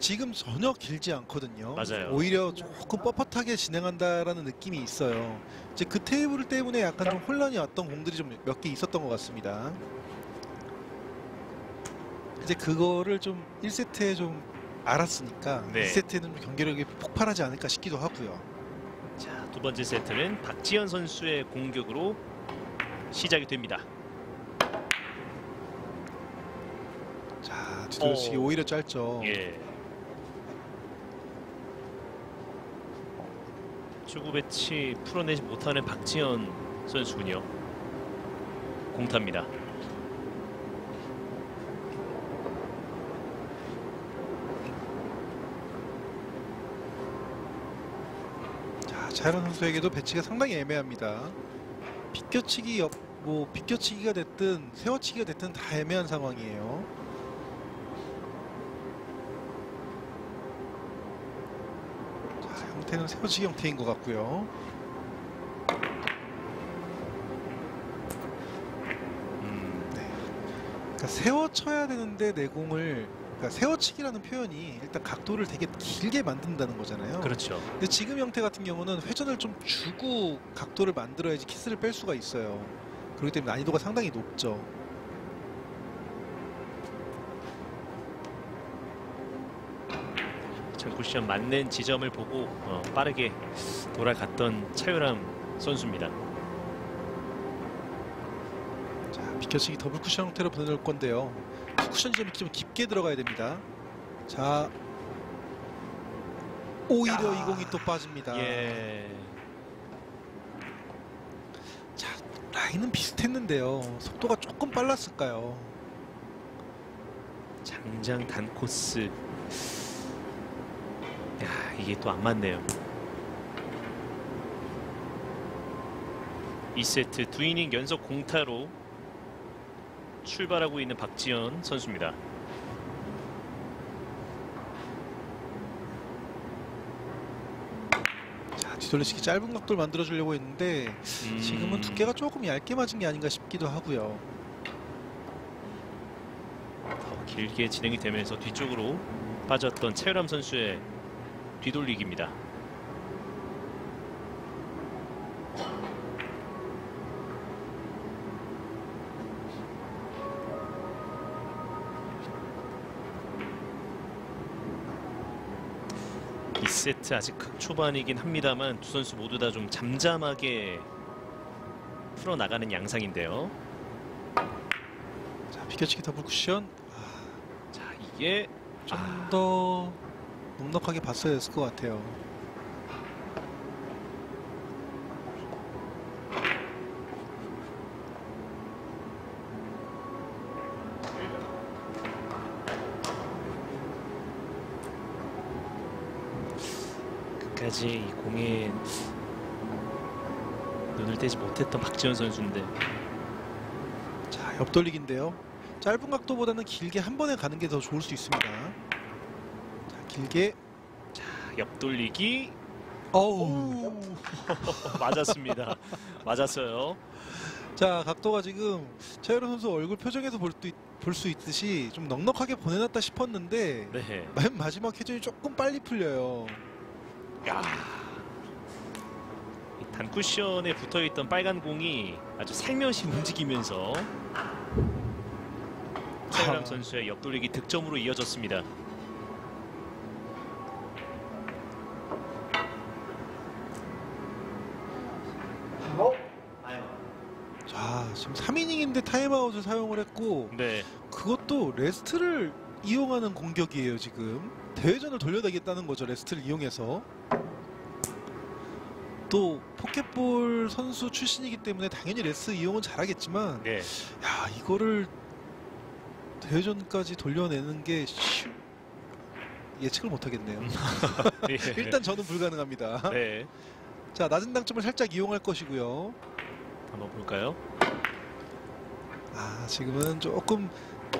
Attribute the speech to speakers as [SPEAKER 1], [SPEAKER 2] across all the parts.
[SPEAKER 1] 지금 전혀 길지 않거든요.
[SPEAKER 2] 맞아요.
[SPEAKER 1] 오히려 조금 뻣뻣하게 진행한다라는 느낌이 있어요. 이제 그 테이블 때문에 약간 좀 혼란이 왔던 공들이 좀 몇 개 있었던 것 같습니다. 이제 그거를 좀 1세트에 좀 알았으니까
[SPEAKER 2] 네.
[SPEAKER 1] 2세트에는 경기력이 폭발하지 않을까 싶기도 하고요.
[SPEAKER 2] 자, 두 번째 세트는 박지현 선수의 공격으로 시작이 됩니다.
[SPEAKER 1] 자, 뒤돌리기
[SPEAKER 2] 어.
[SPEAKER 1] 오히려 짧죠.
[SPEAKER 2] 예. 추구 배치 풀어내지 못하는 박지현 선수군요. 공타입니다.
[SPEAKER 1] 자, 차이런 선수에게도 배치가 상당히 애매합니다. 비껴치기 옆, 뭐 비껴치기가 됐든 세워치기가 됐든 다 애매한 상황이에요. 자, 형태는 세워치기 형태인 것 같고요.
[SPEAKER 2] 음,
[SPEAKER 1] 그러니까 세워쳐야 되는데 내공을 그러니까 세워치기라는 표현이 일단 각도를 되게 길게 만든다는 거잖아요.
[SPEAKER 2] 그렇죠.
[SPEAKER 1] 근데 지금 형태 같은 경우는 회전을 좀 주고 각도를 만들어야지 키스를 뺄 수가 있어요. 그렇기 때문에 난이도가 상당히 높죠.
[SPEAKER 2] 쿠션 맞는 지점을 보고 어, 빠르게 돌아갔던 차유람 선수입니다.
[SPEAKER 1] 자, 비켜치기 더블 쿠션 형태로 보내놓을 건데요. 쿠션 지점이 좀 깊게 들어가야 됩니다. 자, 오히려
[SPEAKER 2] 야.
[SPEAKER 1] 이 공이 또 빠집니다.
[SPEAKER 2] 예.
[SPEAKER 1] 자, 라인은 비슷했는데요. 속도가 조금 빨랐을까요?
[SPEAKER 2] 장장 단코스. 야 이게 또 안 맞네요. 2세트 두 이닝 연속 공타로 출발하고 있는 박지현 선수입니다.
[SPEAKER 1] 자, 뒤돌리시기 짧은 각도를 만들어주려고 했는데
[SPEAKER 2] 음,
[SPEAKER 1] 지금은 두께가 조금 얇게 맞은 게 아닌가 싶기도 하고요.
[SPEAKER 2] 더 길게 진행이 되면서 뒤쪽으로 빠졌던 최유람 선수의 뒤돌리기입니다. 이 세트 아직 극초반이긴 합니다만 두 선수 모두 다 좀 잠잠하게 풀어나가는 양상인데요.
[SPEAKER 1] 자, 비켜치기 더블 쿠션
[SPEAKER 2] 자 이게
[SPEAKER 1] 좀
[SPEAKER 2] 아.
[SPEAKER 1] 더 넉넉하게 봤어야 했을 것 같아요.
[SPEAKER 2] 끝까지 이 공에 눈을 떼지 못했던 박지현 선수인데
[SPEAKER 1] 자, 옆돌리기인데요. 짧은 각도보다는 길게 한 번에 가는 게 더 좋을 수 있습니다. 자, 길게.
[SPEAKER 2] 자, 옆돌리기
[SPEAKER 1] 어우.
[SPEAKER 2] 맞았습니다. 맞았어요.
[SPEAKER 1] 자, 각도가 지금 차유로 선수 얼굴 표정에서 볼 수 있듯이 좀 넉넉하게 보내놨다 싶었는데
[SPEAKER 2] 네.
[SPEAKER 1] 맨 마지막 회전이 조금 빨리 풀려요.
[SPEAKER 2] 야. 이 단쿠션에 붙어 있던 빨간 공이 아주 살며시 움직이면서 차유람
[SPEAKER 1] 아.
[SPEAKER 2] 선수의 옆돌리기 득점으로 이어졌습니다.
[SPEAKER 1] 자, 지금 3이닝인데 타임아웃을 사용을 했고
[SPEAKER 2] 네.
[SPEAKER 1] 그것도 rest를 이용하는 공격이에요 지금 대회전을 돌려내겠다는 거죠 rest를 이용해서 또 포켓볼 선수 출신이기 때문에 당연히 rest 이용은 잘하겠지만
[SPEAKER 2] 네.
[SPEAKER 1] 야 이거를 대회전까지 돌려내는 게 쉬... 예측을 못하겠네요
[SPEAKER 2] 예.
[SPEAKER 1] 일단 저는 불가능합니다
[SPEAKER 2] 네.
[SPEAKER 1] 자 낮은 당점을 살짝 이용할 것이고요
[SPEAKER 2] 한번 볼까요?
[SPEAKER 1] 아 지금은 조금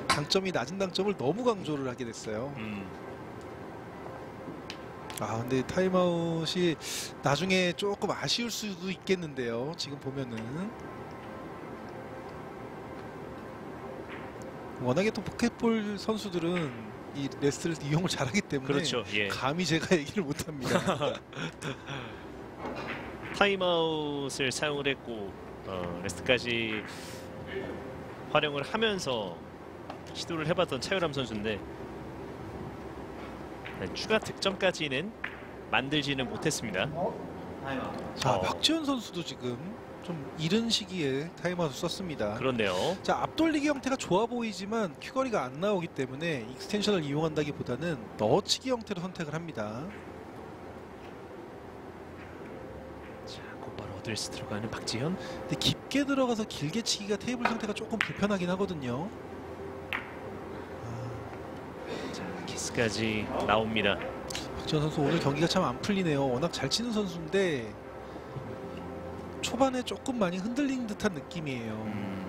[SPEAKER 1] 당점이 낮은 당점을 너무 강조를 하게 됐어요
[SPEAKER 2] 음.
[SPEAKER 1] 아 근데 타임아웃이 나중에 조금 아쉬울 수도 있겠는데요 지금 보면은 워낙에 또 포켓볼 선수들은 이 rest를 이용을 잘하기 때문에
[SPEAKER 2] 그렇죠. 예.
[SPEAKER 1] 감히 제가 얘기를 못합니다.
[SPEAKER 2] 타임아웃을 사용을 했고 어, rest까지 활용을 하면서 시도를 해봤던 차유람 선수인데 네, 추가 득점까지는 만들지는 못했습니다.
[SPEAKER 1] 자
[SPEAKER 2] 어.
[SPEAKER 1] 박지현 선수도 지금 좀 이른 시기에 타임아웃을 썼습니다.
[SPEAKER 2] 그렇네요.
[SPEAKER 1] 자 앞돌리기 형태가 좋아 보이지만 큐거리가 안 나오기 때문에 extension을 이용한다기보다는 넣어치기 형태로 선택을 합니다.
[SPEAKER 2] 자, 어드레스 들어가는 박지현.
[SPEAKER 1] 근데 깊게 들어가서 길게 치기가 테이블 상태가 조금 불편하긴 하거든요. 아,
[SPEAKER 2] 자, 키스까지 나옵니다.
[SPEAKER 1] 박지현 선수 오늘 경기가 참 안 풀리네요. 워낙 잘 치는 선수인데 초반에 조금 많이 흔들리는 듯한 느낌이에요.
[SPEAKER 2] 음,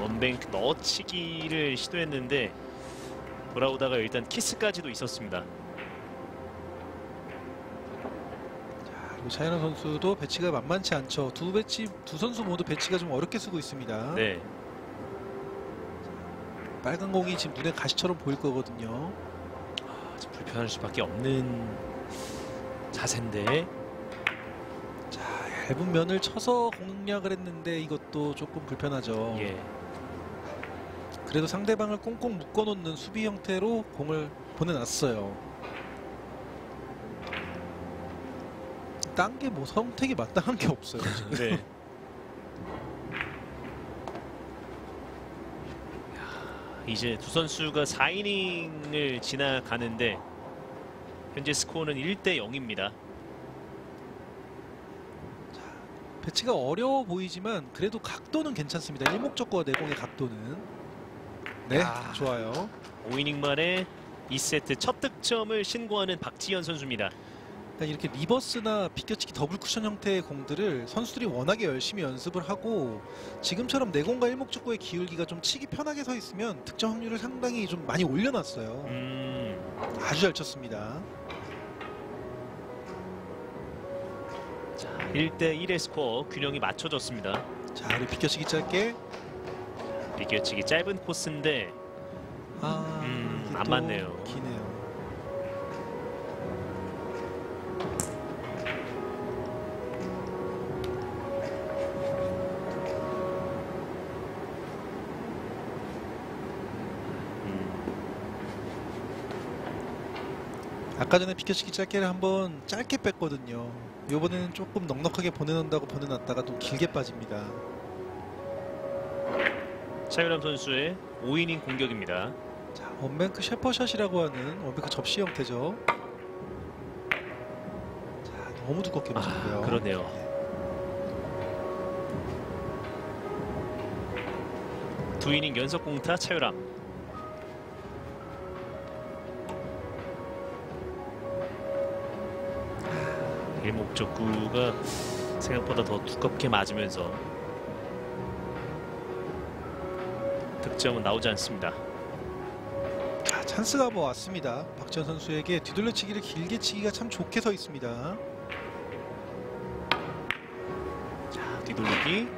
[SPEAKER 2] one bank 넣어치기를 시도했는데 돌아오다가 일단 키스까지도 있었습니다.
[SPEAKER 1] 자, 그리고 차유람 선수도 배치가 만만치 않죠. 두 배치 두 선수 모두 배치가 좀 어렵게 서고 있습니다.
[SPEAKER 2] 네.
[SPEAKER 1] 빨간 공이 지금 눈에 가시처럼 보일 거거든요.
[SPEAKER 2] 아, 좀 불편할 수밖에 없는 자세인데
[SPEAKER 1] 자, 얇은 면을 쳐서 공략을 했는데 이것도 조금 불편하죠.
[SPEAKER 2] 예.
[SPEAKER 1] 그래도 상대방을 꽁꽁 묶어놓는 수비 형태로 공을 보내놨어요. 딴 게 뭐 선택이 마땅한 게 없어요. 지금.
[SPEAKER 2] 네. 야, 이제 두 선수가 4이닝을 지나가는데 현재 스코어는 1대 0입니다.
[SPEAKER 1] 배치가 어려워 보이지만 그래도 각도는 괜찮습니다. 일목적과 내공의 각도는 네
[SPEAKER 2] 야.
[SPEAKER 1] 좋아요.
[SPEAKER 2] 5이닝 만에 2세트 첫 득점을 신고하는 박지현 선수입니다.
[SPEAKER 1] 이렇게 reverse나 비껴치기 더블 쿠션 형태의 공들을 선수들이 워낙에 열심히 연습을 하고 지금처럼 내공과 일목적구의 기울기가 좀 치기 편하게 서 있으면 득점 확률을 상당히 좀 많이 올려놨어요.
[SPEAKER 2] 음,
[SPEAKER 1] 아주 잘 쳤습니다.
[SPEAKER 2] 자, 1대 1의 스코어 균형이 맞춰졌습니다.
[SPEAKER 1] 자, 그리고 비껴치기 짧게.
[SPEAKER 2] 비껴치기 짧은 코스인데
[SPEAKER 1] 아,
[SPEAKER 2] 음,
[SPEAKER 1] 안또
[SPEAKER 2] 맞네요.
[SPEAKER 1] 기네 아까 전에 비껴치기 짧게를 한번 짧게 뺐거든요. 이번에는 조금 넉넉하게 보내놓는다고 보내놨다가 또 길게 빠집니다.
[SPEAKER 2] 차유람 선수의 5이닝 공격입니다.
[SPEAKER 1] 자, 원뱅크 셰퍼샷이라고 하는 원뱅크 접시 형태죠. 자, 너무 두껍게 맞았고요.
[SPEAKER 2] 아, 그러네요. 두 이닝 연속 공타 차유람. 일목적구가 생각보다 더 두껍게 맞으면서 득점은 나오지 않습니다.
[SPEAKER 1] 자, 찬스가 뭐 왔습니다. 박지현 선수에게 뒤돌려치기를 길게 치기가 참 좋게 서 있습니다.
[SPEAKER 2] 자, 뒤돌리기.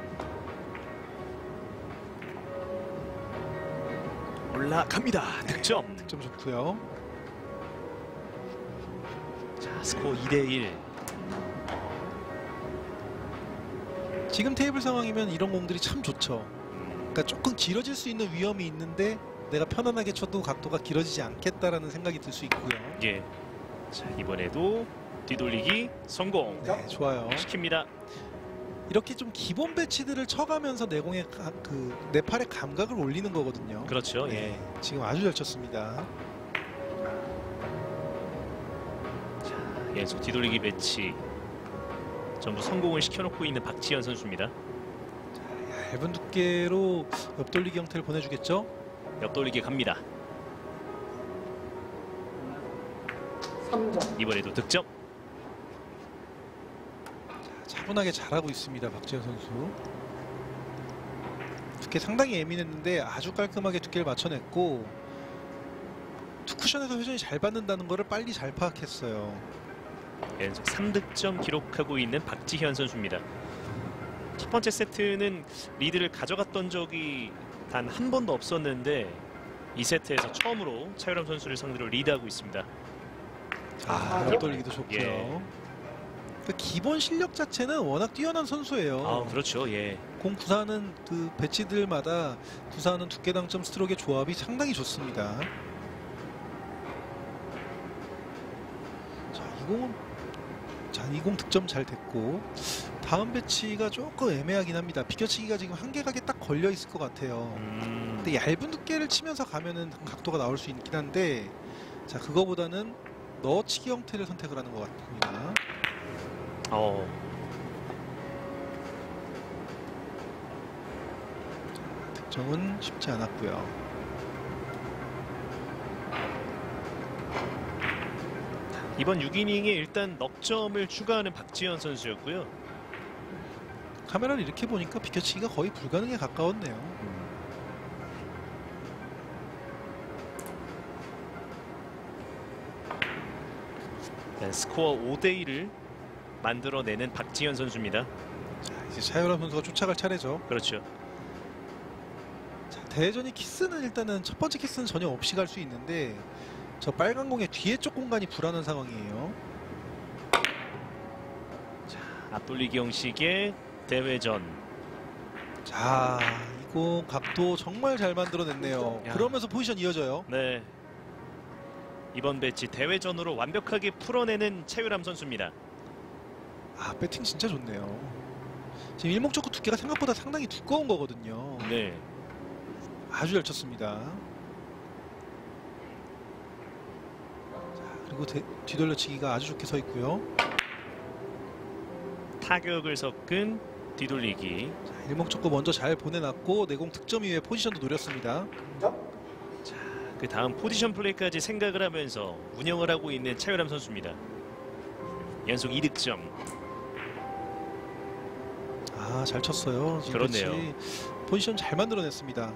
[SPEAKER 2] 올라갑니다. 득점.
[SPEAKER 1] 득점 좋고요.
[SPEAKER 2] 자, 스코어 2대 1.
[SPEAKER 1] 지금 테이블 상황이면 이런 공들이 참 좋죠. 그러니까 조금 길어질 수 있는 위험이 있는데 내가 편안하게 쳐도 각도가 길어지지 않겠다라는 생각이 들 수 있고요.
[SPEAKER 2] 예. 자, 이번에도 뒤돌리기 성공.
[SPEAKER 1] 네, 좋아요.
[SPEAKER 2] 시킵니다.
[SPEAKER 1] 이렇게 좀 기본 배치들을 쳐가면서 내공의 가- 그 내 팔의 감각을 올리는 거거든요.
[SPEAKER 2] 그렇죠. 예.
[SPEAKER 1] 네, 지금 아주 잘 쳤습니다.
[SPEAKER 2] 자, 연속 뒤돌리기 배치 전부 성공을 시켜놓고 있는 박지현 선수입니다.
[SPEAKER 1] 얇은 두께로 옆돌리기 형태를 보내주겠죠.
[SPEAKER 2] 옆돌리기 갑니다.
[SPEAKER 3] 3점.
[SPEAKER 2] 이번에도 득점.
[SPEAKER 1] 차분하게 잘하고 있습니다. 박지현 선수. 두께 상당히 예민했는데 아주 깔끔하게 두께를 맞춰냈고 투쿠션에서 회전이 잘 받는다는 것을 빨리 잘 파악했어요.
[SPEAKER 2] 연속 3득점 기록하고 있는 박지현 선수입니다. 첫 번째 세트는 리드를 가져갔던 적이 단 한 번도 없었는데 2세트에서 처음으로 차유람 선수를 상대로 리드하고 있습니다.
[SPEAKER 1] 자,
[SPEAKER 2] 예.
[SPEAKER 1] 돌리기도 좋고요.
[SPEAKER 2] 예.
[SPEAKER 1] 그 기본 실력 자체는 워낙 뛰어난 선수예요.
[SPEAKER 2] 아 그렇죠. 예.
[SPEAKER 1] 공 구사하는 그 배치들마다 구사하는 두께 당점 스트로크의 조합이 상당히 좋습니다. 자, 이 공은 자, 이공 득점 잘 됐고 다음 배치가 조금 애매하긴 합니다. 비껴치기가 지금 한계 각에 딱 걸려 있을 것 같아요.
[SPEAKER 2] 음,
[SPEAKER 1] 근데 얇은 두께를 치면서 가면은 각도가 나올 수 있긴 한데 자, 그거보다는 넣어치기 형태를 선택을 하는 것 같습니다.
[SPEAKER 2] 어,
[SPEAKER 1] 득점은 쉽지 않았고요.
[SPEAKER 2] 이번 6이닝에 일단 넉 점을 추가하는 박지현 선수였고요.
[SPEAKER 1] 카메라를 이렇게 보니까 비켜치기가 거의 불가능에 가까웠네요.
[SPEAKER 2] 네, 스코어 5대 1을 만들어내는 박지현 선수입니다.
[SPEAKER 1] 자, 이제 차유람 선수가 쫓아갈 차례죠.
[SPEAKER 2] 그렇죠.
[SPEAKER 1] 자, 대전이 키스는 일단은 첫 번째 키스는 전혀 없이 갈 수 있는데 저 빨간 공의 뒤에 쪽 공간이 불안한 상황이에요.
[SPEAKER 2] 앞돌리기 형식의 대회전.
[SPEAKER 1] 자, 이공 각도 정말 잘 만들어냈네요.
[SPEAKER 2] 야.
[SPEAKER 1] 그러면서 포지션 이어져요.
[SPEAKER 2] 네. 이번 배치 대회전으로 완벽하게 풀어내는 차유람 선수입니다.
[SPEAKER 1] 아, 배팅 진짜 좋네요. 지금 일목적구 두께가 생각보다 상당히 두꺼운 거거든요.
[SPEAKER 2] 네.
[SPEAKER 1] 아주 잘 쳤습니다. 그리고 대- 뒤돌려치기가 아주 좋게 서 있고요.
[SPEAKER 2] 타격을 섞은 뒤돌리기.
[SPEAKER 1] 자, 일목적구 먼저 잘 보내놨고 내공 득점 이후에 포지션도 노렸습니다.
[SPEAKER 2] 그 다음 포지션 플레이까지 생각을 하면서 운영을 하고 있는 차유람 선수입니다. 연속 2득점.
[SPEAKER 1] 아, 잘 쳤어요.
[SPEAKER 2] 그렇네요.
[SPEAKER 1] 포지션 잘 만들어냈습니다.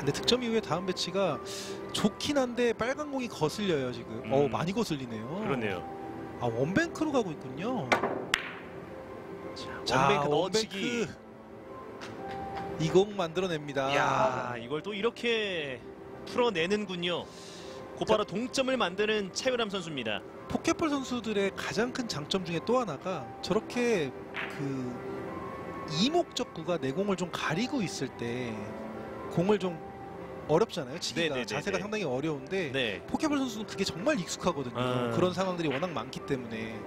[SPEAKER 1] 근데 득점 이후에 다음 배치가 좋긴 한데 빨간 공이 거슬려요 지금.
[SPEAKER 2] 음.
[SPEAKER 1] 어, 많이 거슬리네요.
[SPEAKER 2] 그렇네요.
[SPEAKER 1] 아, 원뱅크로 가고 있군요. 자,
[SPEAKER 2] 원뱅크 넣어치기.
[SPEAKER 1] 이공 만들어냅니다.
[SPEAKER 2] 야 이걸 또 이렇게 풀어내는군요. 곧바로 동점을 만드는 차유람 선수입니다.
[SPEAKER 1] 포켓볼 선수들의 가장 큰 장점 중에 또 하나가 저렇게 그 이목적구가 내 공을 좀 가리고 있을 때 공을 좀 어렵잖아요. 치기가
[SPEAKER 2] 네네네네.
[SPEAKER 1] 자세가 상당히 어려운데
[SPEAKER 2] 네.
[SPEAKER 1] 포켓볼 선수는 그게 정말 익숙하거든요.
[SPEAKER 2] 아.
[SPEAKER 1] 그런 상황들이 워낙 많기 때문에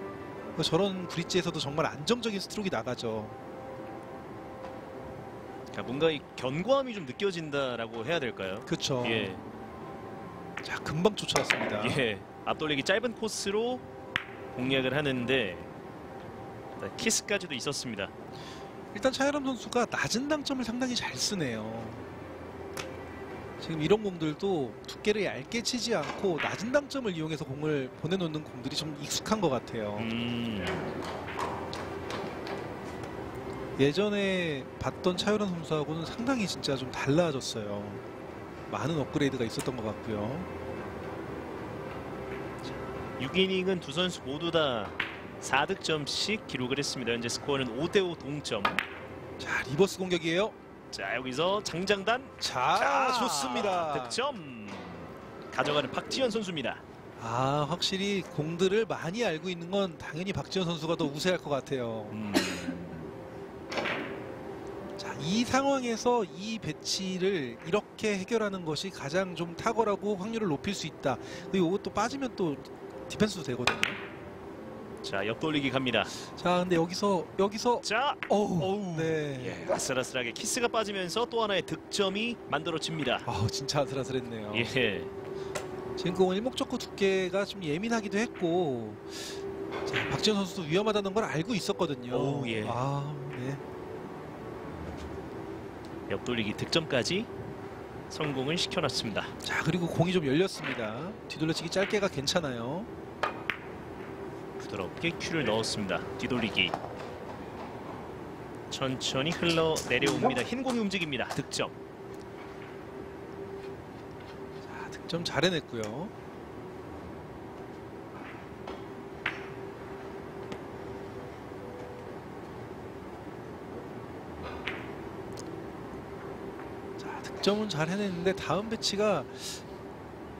[SPEAKER 1] 그래서 저런 브릿지에서도 정말 안정적인 스트로크가 나가죠.
[SPEAKER 2] 자, 뭔가 이 견고함이 좀 느껴진다라고 해야 될까요?
[SPEAKER 1] 그렇죠.
[SPEAKER 2] 예.
[SPEAKER 1] 자 금방 쫓아왔습니다.
[SPEAKER 2] 예. 앞돌리기 짧은 코스로 공략을 하는데 네, 키스까지도 있었습니다.
[SPEAKER 1] 일단 차이람 선수가 낮은 당점을 상당히 잘 쓰네요. 지금 이런 공들도 두께를 얇게 치지 않고 낮은 당점을 이용해서 공을 보내놓는 공들이 좀 익숙한 것 같아요.
[SPEAKER 2] 음.
[SPEAKER 1] 예전에 봤던 차유람 선수하고는 상당히 진짜 좀 달라졌어요. 많은 업그레이드가 있었던 것 같고요.
[SPEAKER 2] 6이닝은 두 선수 모두 다 4득점씩 기록을 했습니다. 현재 스코어는 5대5 동점.
[SPEAKER 1] 자 reverse 공격이에요.
[SPEAKER 2] 자 여기서 장장단
[SPEAKER 1] 자, 좋습니다.
[SPEAKER 2] 득점 가져가는 박지현 선수입니다.
[SPEAKER 1] 아 확실히 공들을 많이 알고 있는 건 당연히 박지현 선수가 더 우세할 것 같아요.
[SPEAKER 2] 음.
[SPEAKER 1] 자, 이 상황에서 이 배치를 이렇게 해결하는 것이 가장 좀 탁월하고 확률을 높일 수 있다. 그리고 이것도 빠지면 또 디펜스도 되거든요.
[SPEAKER 2] 자 옆돌리기 갑니다.
[SPEAKER 1] 자, 근데 여기서 여기서
[SPEAKER 2] 자
[SPEAKER 1] 어우,
[SPEAKER 2] 어우.
[SPEAKER 1] 네.
[SPEAKER 2] 예, 아슬아슬하게 키스가 빠지면서 또 하나의 득점이 만들어집니다.
[SPEAKER 1] 아, 진짜 아슬아슬했네요.
[SPEAKER 2] 예.
[SPEAKER 1] 지금 공은 일목적구 두께가 좀 예민하기도 했고, 자, 박지현 선수도 위험하다는 걸 알고 있었거든요.
[SPEAKER 2] 오우, 예.
[SPEAKER 1] 아, 네.
[SPEAKER 2] 옆돌리기 득점까지 성공을 시켜놨습니다.
[SPEAKER 1] 자, 그리고 공이 좀 열렸습니다. 뒤돌려치기 짧게가 괜찮아요.
[SPEAKER 2] 부드럽게 큐를 넣었습니다. 뒤돌리기. 천천히 흘러 내려옵니다. 흰 공이 움직입니다. 득점.
[SPEAKER 1] 자, 득점 잘 해냈고요. 자, 득점은 잘 해냈는데 다음 배치가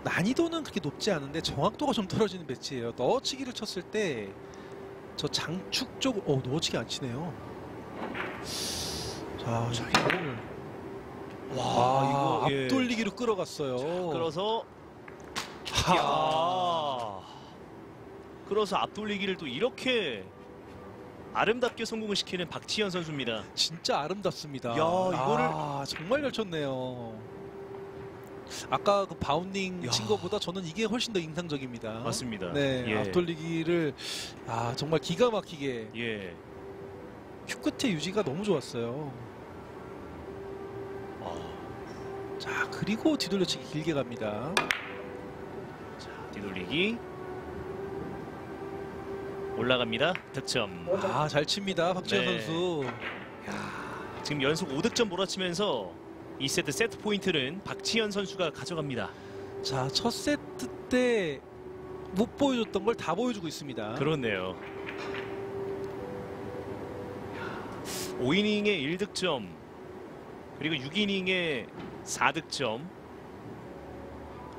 [SPEAKER 1] 난이도는 그렇게 높지 않은데 정확도가 좀 떨어지는 배치예요. 넣어치기를 쳤을 때 저 장축 쪽, 어 넣어치기 안 치네요. 자,
[SPEAKER 2] 자,
[SPEAKER 1] 이거를
[SPEAKER 2] 와,
[SPEAKER 1] 아,
[SPEAKER 2] 이거 예.
[SPEAKER 1] 앞돌리기로 끌어갔어요.
[SPEAKER 2] 끌어서
[SPEAKER 1] 하.
[SPEAKER 2] 야. 끌어서 앞돌리기를 또 이렇게 아름답게 성공을 시키는 박지현 선수입니다.
[SPEAKER 1] 진짜 아름답습니다.
[SPEAKER 2] 야, 이거를-
[SPEAKER 1] 아, 정말 잘 쳤네요. 아까 그 bounding
[SPEAKER 2] 야.
[SPEAKER 1] 친 것보다 저는 이게 훨씬 더 인상적입니다.
[SPEAKER 2] 맞습니다.
[SPEAKER 1] 네,
[SPEAKER 2] 예.
[SPEAKER 1] 앞돌리기를 아 정말 기가 막히게
[SPEAKER 2] 예.
[SPEAKER 1] 큐 끝의 유지가 너무 좋았어요.
[SPEAKER 2] 아,
[SPEAKER 1] 자 그리고 뒤돌려치기 길게 갑니다.
[SPEAKER 2] 자, 뒤돌리기 올라갑니다. 득점.
[SPEAKER 1] 아 잘 칩니다 박지현
[SPEAKER 2] 네.
[SPEAKER 1] 선수.
[SPEAKER 2] 지금 연속 5득점 몰아치면서 2세트 세트 포인트는 박지현 선수가 가져갑니다.
[SPEAKER 1] 자 첫 세트 때 못 보여줬던 걸 다 보여주고 있습니다.
[SPEAKER 2] 그렇네요. 5이닝에 1득점 그리고 6이닝에 4득점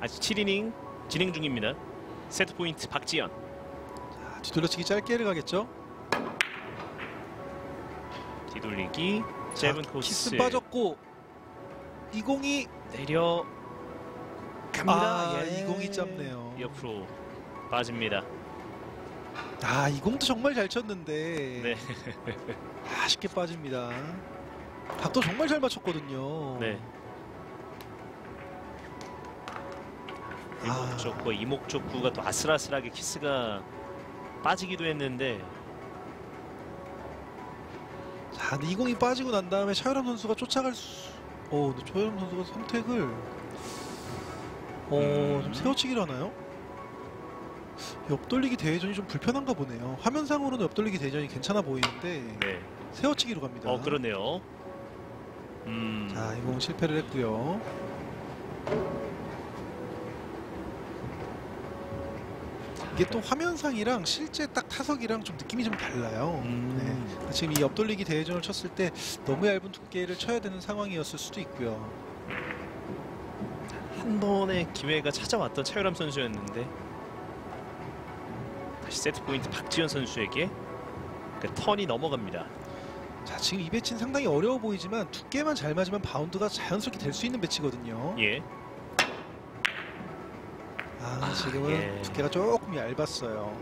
[SPEAKER 2] 아직 7이닝 진행 중입니다. 세트 포인트 박지현.
[SPEAKER 1] 자, 뒤돌려치기 짧게를 가겠죠.
[SPEAKER 2] 뒤돌리기 짧은
[SPEAKER 1] 자,
[SPEAKER 2] 코스
[SPEAKER 1] 키스 빠졌고 이 공이
[SPEAKER 2] 내려 갑니다.
[SPEAKER 1] 아,
[SPEAKER 2] 예.
[SPEAKER 1] 이 공이 짧네요.
[SPEAKER 2] 옆으로 빠집니다.
[SPEAKER 1] 아 이 공도 정말 잘 쳤는데
[SPEAKER 2] 네.
[SPEAKER 1] 아쉽게 빠집니다. 각도 정말 잘 맞췄거든요.
[SPEAKER 2] 네.
[SPEAKER 1] 아.
[SPEAKER 2] 일목적구 이목적구가 또 아슬아슬하게 키스가 빠지기도 했는데
[SPEAKER 1] 자, 근데 이 공이 빠지고 난 다음에 차유람 선수가 쫓아갈 수. 어, 근데 차유람 선수가 선택을 어,
[SPEAKER 2] 음.
[SPEAKER 1] 좀 세워치기를 하나요? 옆돌리기 대회전이 좀 불편한가 보네요. 화면상으로는 옆돌리기 대회전이 괜찮아 보이는데
[SPEAKER 2] 네.
[SPEAKER 1] 세워치기로 갑니다.
[SPEAKER 2] 어 그러네요. 음.
[SPEAKER 1] 자, 이공 실패를 했고요. 이게 또 화면상이랑 실제 딱 타석이랑 좀 느낌이 좀 달라요.
[SPEAKER 2] 음.
[SPEAKER 1] 네. 지금 이 옆돌리기 대회전을 쳤을 때 너무 얇은 두께를 쳐야 되는 상황이었을 수도 있고요.
[SPEAKER 2] 한 번의 기회가 찾아왔던 차유람 선수였는데 다시 세트 포인트 박지현 선수에게 그 턴이 넘어갑니다.
[SPEAKER 1] 자, 지금 이 배치는 상당히 어려워 보이지만 두께만 잘 맞으면 바운드가 자연스럽게 될 수 있는 배치거든요.
[SPEAKER 2] 예.
[SPEAKER 1] 아,
[SPEAKER 2] 아,
[SPEAKER 1] 지금은
[SPEAKER 2] 예.
[SPEAKER 1] 두께가 조금 얇았어요.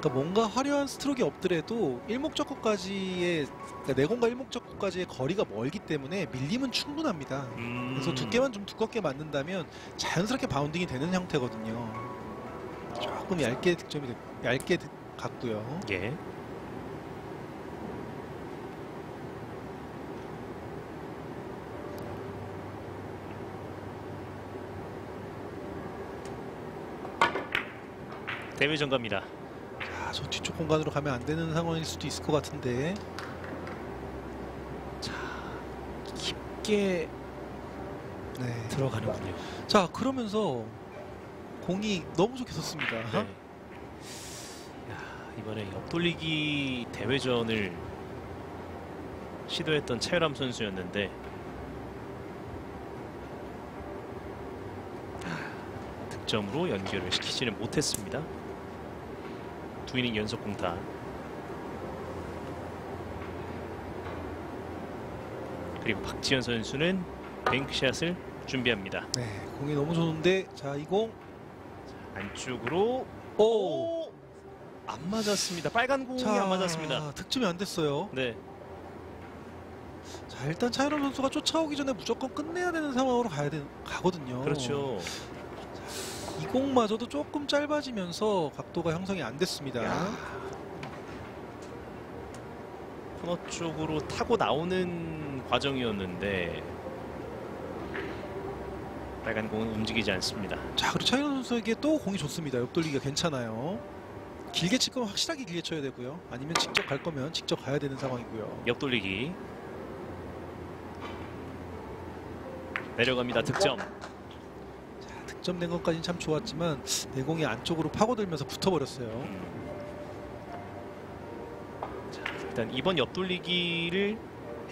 [SPEAKER 1] 그러니까 뭔가 화려한 스트로크가 없더라도 일목적구까지의 그러니까 내공과 일목적구까지의 거리가 멀기 때문에 밀림은 충분합니다.
[SPEAKER 2] 음.
[SPEAKER 1] 그래서 두께만 좀 두껍게 맞는다면 자연스럽게 바운딩이 되는 형태거든요. 조금 얇게 득점이 됐- 얇게 득- 갔고요.
[SPEAKER 2] 예. 대회 전 갑니다.
[SPEAKER 1] 자, 저 뒤쪽 공간으로 가면 안 되는 상황일 수도 있을 것 같은데.
[SPEAKER 2] 깊게
[SPEAKER 1] 네.
[SPEAKER 2] 들어가는군요.
[SPEAKER 1] 자, 그러면서 공이 너무 좋게 섰습니다.
[SPEAKER 2] 네. 야, 이번에 옆돌리기 대회전을 시도했던 차유람 선수였는데 아, 득점으로 연결을 시키지는 못했습니다. 두 이닝 연속 공타. 그리고 박지현 선수는 뱅크샷을 준비합니다.
[SPEAKER 1] 네, 공이 너무 좋은데 자, 이 공.
[SPEAKER 2] 안쪽으로
[SPEAKER 1] 오!
[SPEAKER 2] 오! 안 맞았습니다. 빨간 공이
[SPEAKER 1] 자,
[SPEAKER 2] 안 맞았습니다.
[SPEAKER 1] 득점이 안 됐어요.
[SPEAKER 2] 네.
[SPEAKER 1] 자, 일단 차이런 선수가 쫓아오기 전에 무조건 끝내야 되는 상황으로 가야 되, 가거든요.
[SPEAKER 2] 그렇죠.
[SPEAKER 1] 이 공마저도 조금 짧아지면서 각도가 형성이 안 됐습니다.
[SPEAKER 2] 야. 코너 쪽으로 타고 나오는 과정이었는데 빨간 공은 움직이지 않습니다.
[SPEAKER 1] 자, 그리고 차이런 선수에게 또 공이 좋습니다. 옆돌리기가 괜찮아요. 길게 칠 거면 확실하게 길게 쳐야 되고요. 아니면 직접 갈 거면 직접 가야 되는 상황이고요.
[SPEAKER 2] 옆돌리기 내려갑니다. 득점.
[SPEAKER 1] 자, 득점된 것까지는 참 좋았지만 내공이 안쪽으로 파고들면서 붙어버렸어요.
[SPEAKER 2] 음. 일단 이번 옆돌리기를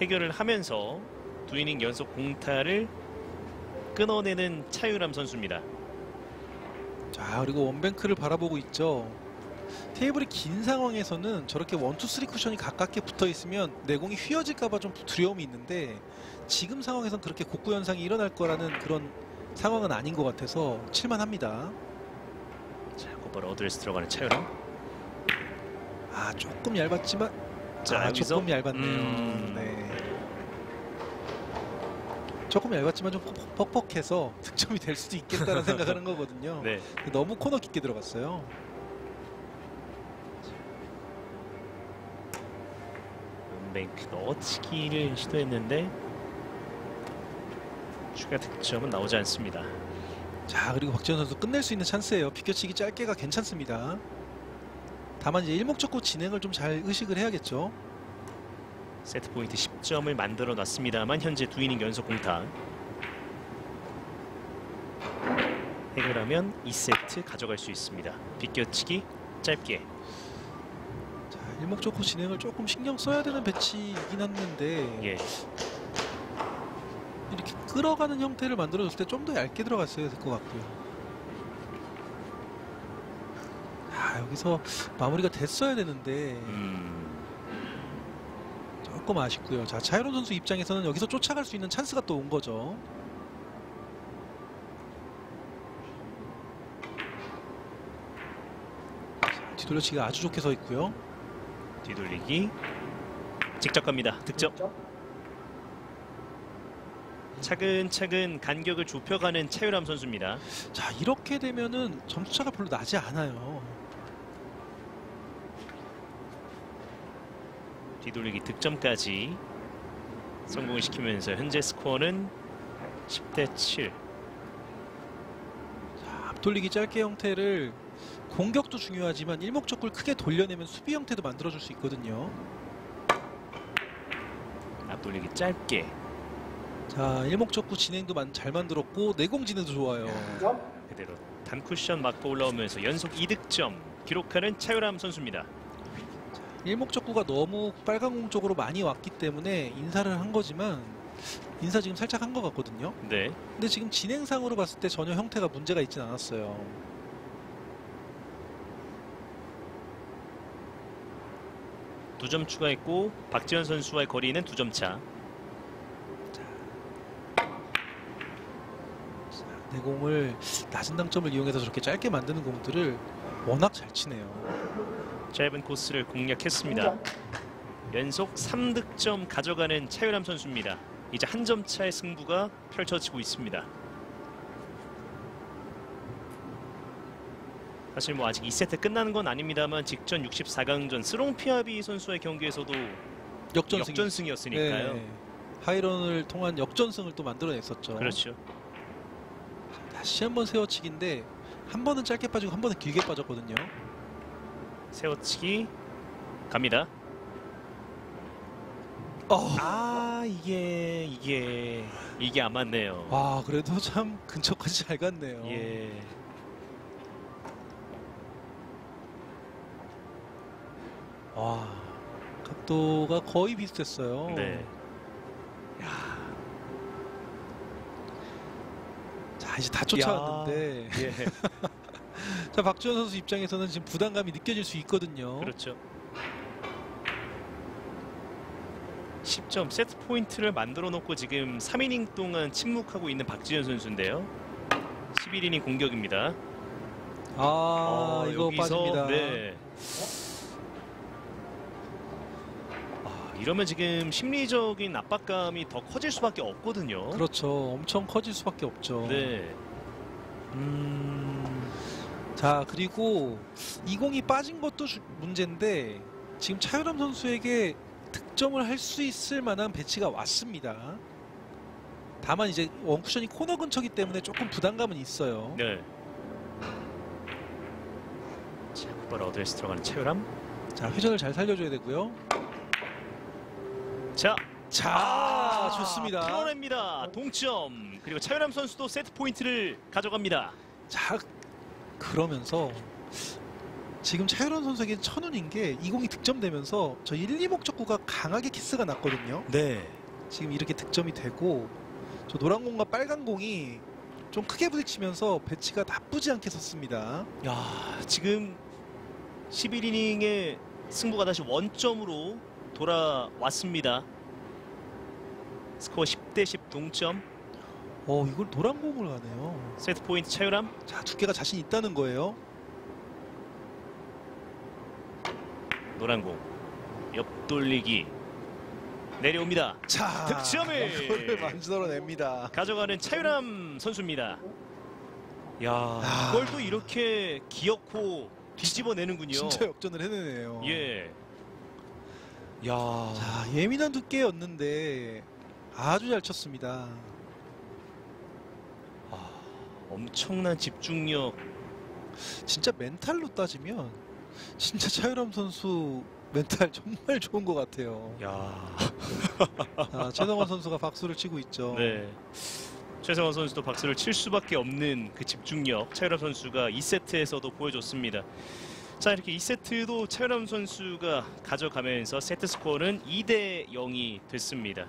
[SPEAKER 2] 해결을 하면서 두 이닝 연속 공타를 끊어내는 차유람 선수입니다.
[SPEAKER 1] 자 그리고 one bank를 바라보고 있죠. 테이블이 긴 상황에서는 저렇게 one two three 쿠션이 가깝게 붙어 있으면 내공이 휘어질까봐 좀 두려움이 있는데 지금 상황에선 그렇게 곡구 현상이 일어날 거라는 그런 상황은 아닌 것 같아서 칠만합니다.
[SPEAKER 2] 자, 곧바로 어드레스 들어가는 차유람.
[SPEAKER 1] 아 조금 얇았지만
[SPEAKER 2] 자,
[SPEAKER 1] 아,
[SPEAKER 2] 여기서
[SPEAKER 1] 조금 얇았네요.
[SPEAKER 2] 음.
[SPEAKER 1] 네. 조금 얇았지만 좀 퍽- 퍽퍽해서 득점이 될 수도 있겠다는 생각하는 거거든요.
[SPEAKER 2] 네.
[SPEAKER 1] 너무 코너 깊게 들어갔어요.
[SPEAKER 2] 뱅크 넣어치기를 시도했는데 추가 득점은 나오지 않습니다.
[SPEAKER 1] 자 그리고 박지현 선수 끝낼 수 있는 찬스예요. 비껴치기 짧게가 괜찮습니다. 다만 이제 일목적고 진행을 좀 잘 의식을 해야겠죠.
[SPEAKER 2] 세트 포인트 10점을 만들어 놨습니다만 현재 두 이닝 연속 공타. 해결하면 2세트 가져갈 수 있습니다. 비껴치기 짧게.
[SPEAKER 1] 자 일목적고 진행을 조금 신경 써야 되는 배치이긴 했는데
[SPEAKER 2] 예.
[SPEAKER 1] 이렇게 끌어가는 형태를 만들어줬을 때 좀 더 얇게 들어갔어야 될 것 같고요. 아 여기서 마무리가 됐어야 되는데
[SPEAKER 2] 음.
[SPEAKER 1] 조금 아쉽고요. 자 차이론 선수 입장에서는 여기서 쫓아갈 수 있는 찬스가 또 온 거죠. 자, 뒤돌려치기가 아주 좋게 서 있고요.
[SPEAKER 2] 뒤돌리기. 직접 갑니다. 득점. 차근차근 간격을 좁혀가는 차유람 선수입니다.
[SPEAKER 1] 자 이렇게 되면은 점수차가 별로 나지 않아요.
[SPEAKER 2] 뒤돌리기 득점까지 성공을 시키면서 현재 스코어는 10대 7.
[SPEAKER 1] 자, 앞돌리기 짧게 형태를 공격도 중요하지만 일목적골 크게 돌려내면 수비 형태도 만들어줄 수 있거든요.
[SPEAKER 2] 앞돌리기 짧게
[SPEAKER 1] 자 일목적구 진행도 만- 잘 만들었고 내공 진행도 좋아요.
[SPEAKER 2] 그대로 단쿠션 맞고 올라오면서 연속 2득점 기록하는 차유람 선수입니다.
[SPEAKER 1] 일목적구가 너무 빨간 공 쪽으로 많이 왔기 때문에 인사를 한 거지만 인사 지금 살짝 한 것 같거든요.
[SPEAKER 2] 네.
[SPEAKER 1] 근데 지금 진행상으로 봤을 때 전혀 형태가 문제가 있진 않았어요.
[SPEAKER 2] 두 점 추가했고 박지현 선수와의 거리는 두 점 차.
[SPEAKER 1] 내 공을 낮은 당점을 이용해서 저렇게 짧게 만드는 공들을 워낙 잘 치네요.
[SPEAKER 2] 짧은 코스를 공략했습니다. 연속 3득점 가져가는 차유람 선수입니다. 이제 한 점 차의 승부가 펼쳐지고 있습니다. 사실 뭐 아직 2세트 끝나는 건 아닙니다만 직전 64강전 스롱피아비 선수의 경기에서도
[SPEAKER 1] 역전승.
[SPEAKER 2] 역전승이었으니까요.
[SPEAKER 1] 네. 하이런을 통한 역전승을 또 만들어냈었죠.
[SPEAKER 2] 그렇죠.
[SPEAKER 1] 다시 한번 세워치기인데 한 번은 짧게 빠지고 한 번은 길게 빠졌거든요.
[SPEAKER 2] 세워치기 갑니다.
[SPEAKER 1] 어.
[SPEAKER 2] 아 이게 이게 이게 안 맞네요.
[SPEAKER 1] 와 그래도 참 근처까지 잘 갔네요.
[SPEAKER 2] 예.
[SPEAKER 1] 와 각도가 거의 비슷했어요.
[SPEAKER 2] 네.
[SPEAKER 1] 자 이제 다 쫓아왔는데
[SPEAKER 2] 예.
[SPEAKER 1] 자 박주현 선수 입장에서는 지금 부담감이 느껴질 수 있거든요.
[SPEAKER 2] 그렇죠. 10점 세트 포인트를 만들어 놓고 지금 3이닝 동안 침묵하고 있는 박지현 선수인데요. 11이닝 공격입니다.
[SPEAKER 1] 아
[SPEAKER 2] 어,
[SPEAKER 1] 이거
[SPEAKER 2] 여기서,
[SPEAKER 1] 빠집니다.
[SPEAKER 2] 네. 아, 이러면 지금 심리적인 압박감이 더 커질 수밖에 없거든요.
[SPEAKER 1] 그렇죠. 엄청 커질 수밖에 없죠.
[SPEAKER 2] 네.
[SPEAKER 1] 음, 자 그리고 이 공이 빠진 것도 주- 문제인데 지금 차유람 선수에게 득점을 할 수 있을 만한 배치가 왔습니다. 다만 이제 one쿠션이 코너 근처기 때문에 조금 부담감은 있어요.
[SPEAKER 2] 네. 자, 곧바로 어드레스 들어가는 차유람.
[SPEAKER 1] 자 회전을 잘 살려줘야 되고요.
[SPEAKER 2] 자,
[SPEAKER 1] 자 좋습니다.
[SPEAKER 2] 풀어냅니다. 동점. 그리고 차유람 선수도 세트 포인트를 가져갑니다.
[SPEAKER 1] 자 그러면서 지금 차유람 선수에게 천운인 게 이 공이 득점되면서 저 1, 2목 적구가 강하게 키스가 났거든요.
[SPEAKER 2] 네.
[SPEAKER 1] 지금 이렇게 득점이 되고 저 노란 공과 빨간 공이 좀 크게 부딪히면서 배치가 나쁘지 않게 섰습니다.
[SPEAKER 2] 야, 지금 11이닝의 승부가 다시 원점으로 돌아왔습니다. 스코어 10대 10 동점.
[SPEAKER 1] 어 이걸 노란 공을 가네요.
[SPEAKER 2] 세트 포인트 차유람.
[SPEAKER 1] 자 두께가 자신 있다는 거예요.
[SPEAKER 2] 노란 공. 옆돌리기. 내려옵니다.
[SPEAKER 1] 자
[SPEAKER 2] 득점을!
[SPEAKER 1] 이거를 만들어냅니다.
[SPEAKER 2] 가져가는 차유람 선수입니다. 야,
[SPEAKER 1] 아.
[SPEAKER 2] 또 이렇게 기어코 뒤집어내는군요.
[SPEAKER 1] 진짜 역전을 해내네요.
[SPEAKER 2] 예. 야.
[SPEAKER 1] 자 예민한 두께였는데 아주 잘 쳤습니다.
[SPEAKER 2] 아, 엄청난 집중력.
[SPEAKER 1] 진짜 멘탈로 따지면 진짜 차유람 선수 멘탈 정말 좋은 것 같아요.
[SPEAKER 2] 야.
[SPEAKER 1] 아, 최성원 선수가 박수를 치고 있죠.
[SPEAKER 2] 네. 최성원 선수도 박수를 칠 수밖에 없는 그 집중력 차유람 선수가 2세트에서도 보여줬습니다. 자 이렇게 2세트도 차유람 선수가 가져가면서 세트 스코어는 2대 0이 됐습니다.